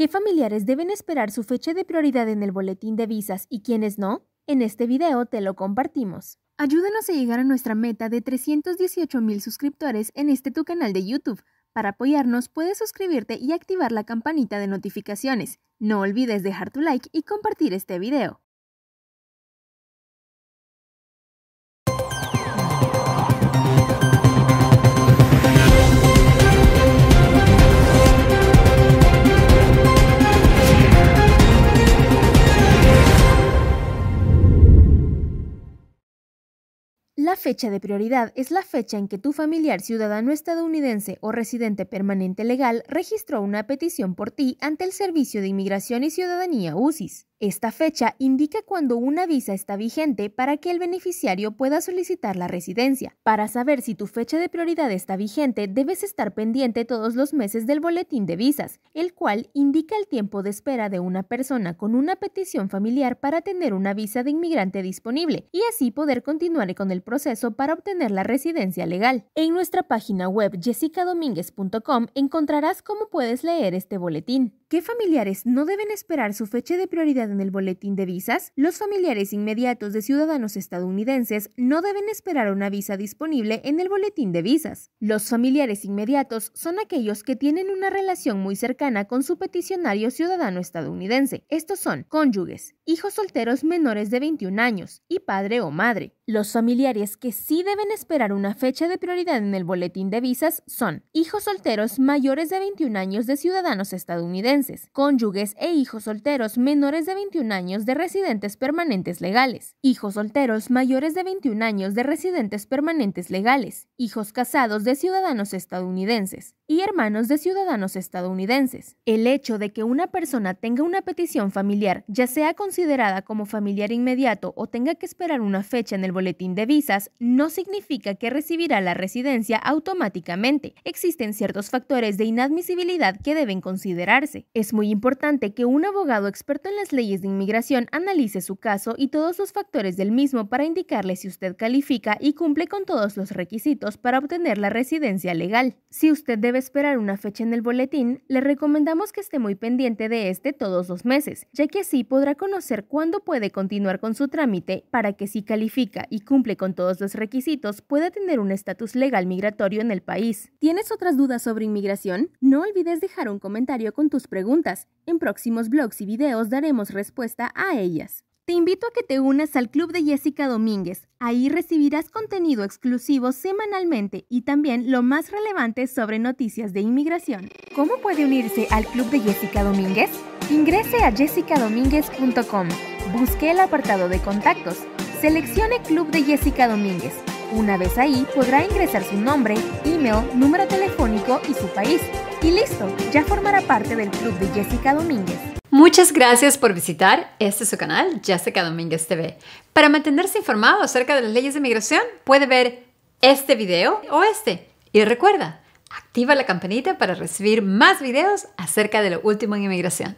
¿Qué familiares deben esperar su fecha de prioridad en el boletín de visas y quiénes no? En este video te lo compartimos. Ayúdanos a llegar a nuestra meta de 318 mil suscriptores en este tu canal de YouTube. Para apoyarnos puedes suscribirte y activar la campanita de notificaciones. No olvides dejar tu like y compartir este video. La fecha de prioridad es la fecha en que tu familiar ciudadano estadounidense o residente permanente legal registró una petición por ti ante el Servicio de Inmigración y Ciudadanía UCIS. Esta fecha indica cuando una visa está vigente para que el beneficiario pueda solicitar la residencia. Para saber si tu fecha de prioridad está vigente, debes estar pendiente todos los meses del boletín de visas, el cual indica el tiempo de espera de una persona con una petición familiar para tener una visa de inmigrante disponible y así poder continuar con el proceso para obtener la residencia legal. En nuestra página web jessicadominguez.com encontrarás cómo puedes leer este boletín. ¿Qué familiares no deben esperar su fecha de prioridad en el boletín de visas? Los familiares inmediatos de ciudadanos estadounidenses no deben esperar una visa disponible en el boletín de visas. Los familiares inmediatos son aquellos que tienen una relación muy cercana con su peticionario ciudadano estadounidense. Estos son cónyuges, hijos solteros menores de 21 años y padre o madre. Los familiares que sí deben esperar una fecha de prioridad en el boletín de visas son hijos solteros mayores de 21 años de ciudadanos estadounidenses, cónyuges e hijos solteros menores de 21 años de residentes permanentes legales, hijos solteros mayores de 21 años de residentes permanentes legales, hijos casados de ciudadanos estadounidenses y hermanos de ciudadanos estadounidenses. El hecho de que una persona tenga una petición familiar, ya sea considerada como familiar inmediato o tenga que esperar una fecha en el boletín de visas no significa que recibirá la residencia automáticamente. Existen ciertos factores de inadmisibilidad que deben considerarse. Es muy importante que un abogado experto en las leyes de inmigración analice su caso y todos los factores del mismo para indicarle si usted califica y cumple con todos los requisitos para obtener la residencia legal. Si usted debe esperar una fecha en el boletín, le recomendamos que esté muy pendiente de este todos los meses, ya que así podrá conocer cuándo puede continuar con su trámite para que si califica y cumple con todos los requisitos, pueda tener un estatus legal migratorio en el país. ¿Tienes otras dudas sobre inmigración? No olvides dejar un comentario con tus preguntas. En próximos blogs y videos respuesta a ellas. Te invito a que te unas al Club de Jessica Domínguez. Ahí recibirás contenido exclusivo semanalmente y también lo más relevante sobre noticias de inmigración. ¿Cómo puede unirse al Club de Jessica Domínguez? Ingrese a jessicadomínguez.com, busque el apartado de contactos Seleccione Club de Jessica Domínguez. Una vez ahí podrá ingresar su nombre, email, número telefónico y su país. Y listo, ya formará parte del Club de Jessica Domínguez. Muchas gracias por visitar este su canal, Jessica Domínguez TV. Para mantenerse informado acerca de las leyes de migración, puede ver este video o este. Y recuerda, activa la campanita para recibir más videos acerca de lo último en inmigración.